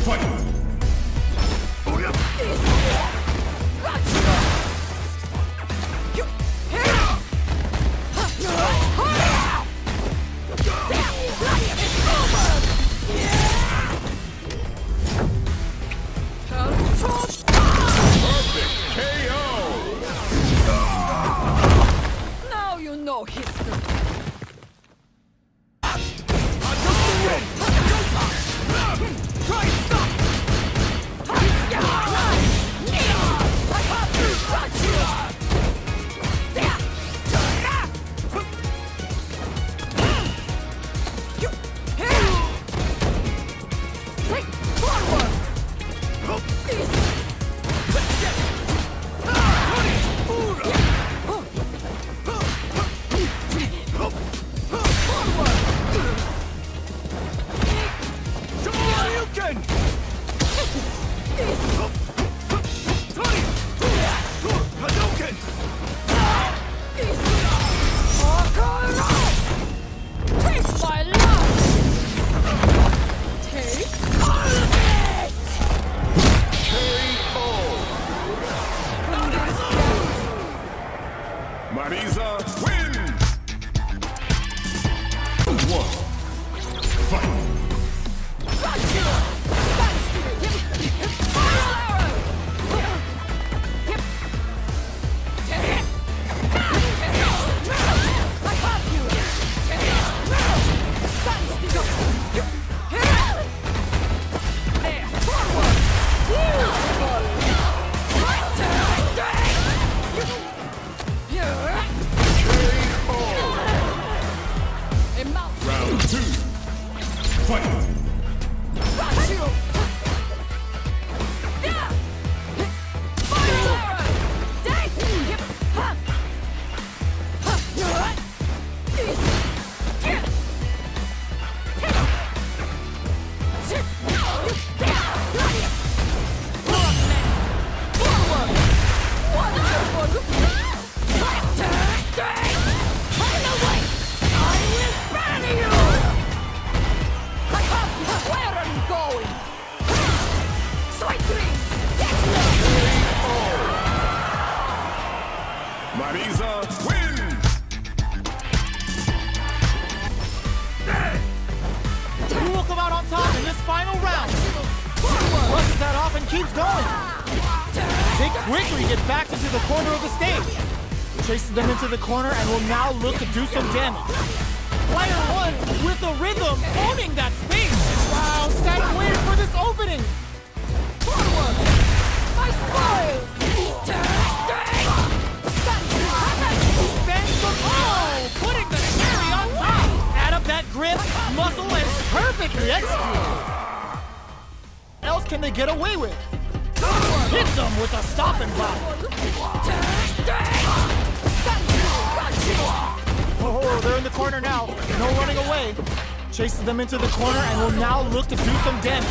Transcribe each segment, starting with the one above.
Fight! Marisa Fight! Keeps going. They quickly get back into the corner of the stage. Chases them into the corner and will now look to do some damage. Player one with the rhythm owning that space. Wow, Seth waited for this opening. My spoils! Bends the ball, putting the cherry on top. Add up that grip, muscle, and perfectly executed. Can they get away with? Hits them with a stopping block. Oh, they're in the corner now. No running away. Chases them into the corner and will now look to do some damage.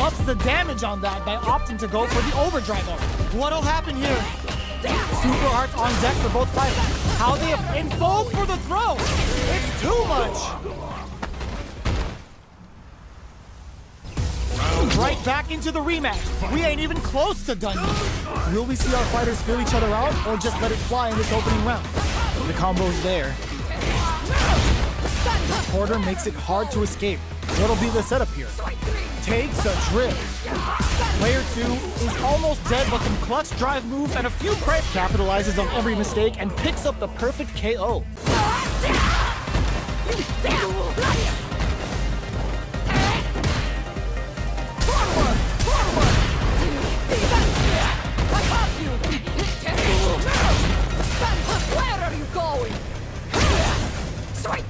Ups the damage on that by opting to go for the overdrive. What'll happen here? Super arts on deck for both fighters. How they infold for the throw. It's too much. Right back into the rematch. We ain't even close to done yet. Will we see our fighters feel each other out or just let it fly in this opening round? The combo's there. Porter makes it hard to escape. What'll be the setup here? Takes a trip. Player two is almost dead, but some clutch drive move and a few prep capitalizes on every mistake and picks up the perfect KO.